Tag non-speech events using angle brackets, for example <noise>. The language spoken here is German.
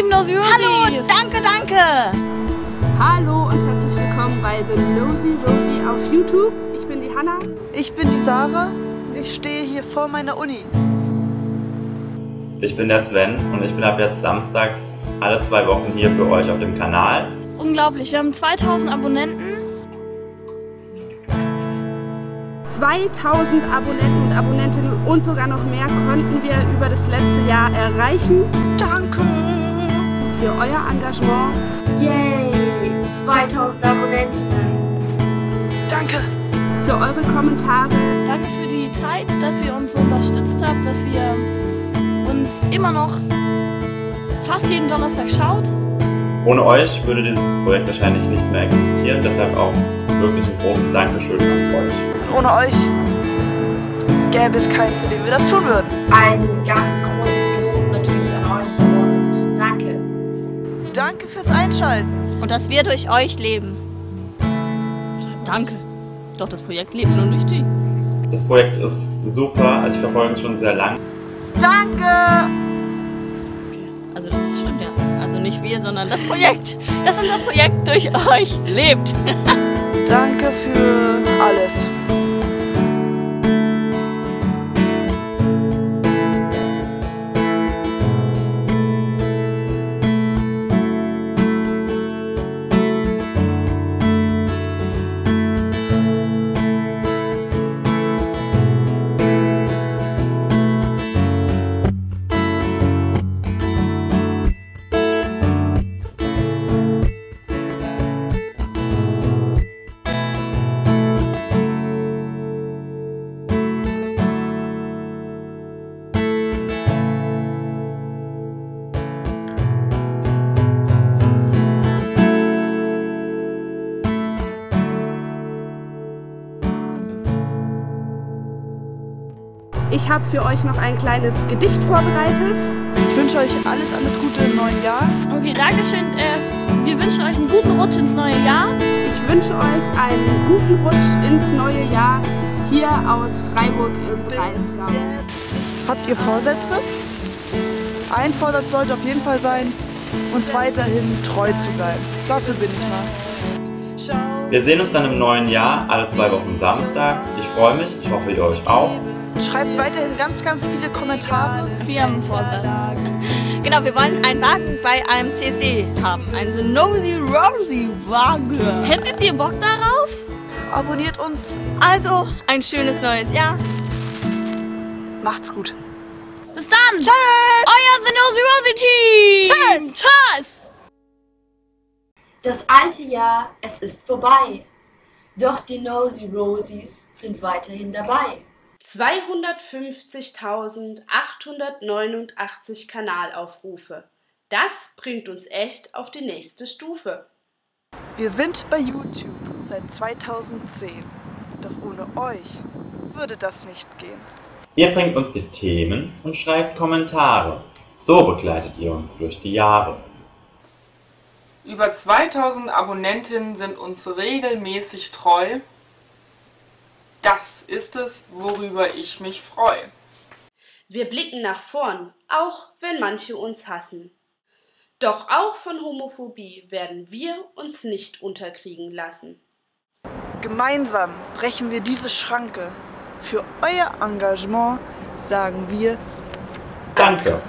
Nosy Rosies. Hallo, danke, danke. Hallo und herzlich willkommen bei The Nosy Rosie auf YouTube. Ich bin die Hanna. Ich bin die Sarah. Ich stehe hier vor meiner Uni. Ich bin der Sven und ich bin ab jetzt samstags alle zwei Wochen hier für euch auf dem Kanal. Unglaublich, wir haben 2000 Abonnenten. 2000 Abonnenten und Abonnentinnen und sogar noch mehr konnten wir über das letzte Jahr erreichen. Danke. Für euer Engagement. Yay! 2000 Abonnenten. Danke. Für eure Kommentare. Danke für die Zeit, dass ihr uns unterstützt habt, dass ihr uns immer noch fast jeden Donnerstag schaut. Ohne euch würde dieses Projekt wahrscheinlich nicht mehr existieren, deshalb auch wirklich ein großes Dankeschön an euch. Ohne euch gäbe es keinen, für den wir das tun würden. Ein ganz großes Danke fürs Einschalten. Und dass wir durch euch leben. Danke. Doch das Projekt lebt nur durch die. Das Projekt ist super, also ich verfolge es schon sehr lang. Danke. Also das stimmt ja. Also nicht wir, sondern das Projekt. Dass unser Projekt durch euch lebt. <laughs> Danke für alles. Ich habe für euch noch ein kleines Gedicht vorbereitet. Ich wünsche euch alles, alles Gute im neuen Jahr. Okay, Dankeschön. Äh, wir wünschen euch einen guten Rutsch ins neue Jahr. Ich wünsche euch einen guten Rutsch ins neue Jahr hier aus Freiburg im Breisgau. Habt ihr Vorsätze? Ein Vorsatz sollte auf jeden Fall sein, uns weiterhin treu zu bleiben. Dafür bin ich mal. Wir sehen uns dann im neuen Jahr, alle zwei Wochen samstags. Ich freue mich, ich hoffe ihr euch auch. Schreibt weiterhin ganz, ganz viele Kommentare. Wir haben einen Vorsatz. Genau, wir wollen einen Wagen bei einem CSD haben. Einen The Nosy Rosy Wagen. Hättet ihr Bock darauf? Abonniert uns. Also, ein schönes neues Jahr. Macht's gut. Bis dann. Tschüss. Euer The Nosy Rosy Team. Tschüss. Tschüss. Das alte Jahr, es ist vorbei. Doch die Nosy Rosies sind weiterhin dabei. 250.889 Kanalaufrufe. Das bringt uns echt auf die nächste Stufe. Wir sind bei YouTube seit 2010. Doch ohne euch würde das nicht gehen. Ihr bringt uns die Themen und schreibt Kommentare. So begleitet ihr uns durch die Jahre. Über 2000 Abonnentinnen sind uns regelmäßig treu. Das ist es, worüber ich mich freue. Wir blicken nach vorn, auch wenn manche uns hassen. Doch auch von Homophobie werden wir uns nicht unterkriegen lassen. Gemeinsam brechen wir diese Schranke. Für euer Engagement sagen wir Danke.